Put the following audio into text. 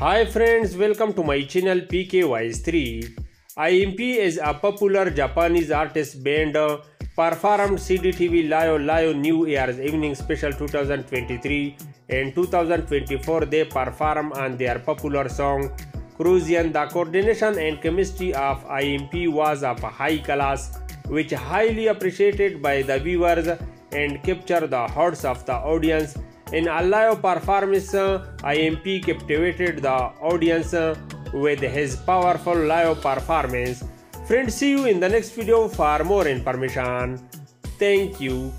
Hi friends, welcome to my channel PK Voice 3. IMP is a popular Japanese artist band performed CDTV Live Live New Year's Evening Special 2023 and 2024 they perform on their popular song CRUISIN. The coordination and chemistry of IMP was of high class which highly appreciated by the viewers and captured the hearts of the audience in a live performance, IMP captivated the audience with his powerful live performance. Friends, see you in the next video for more information. Thank you.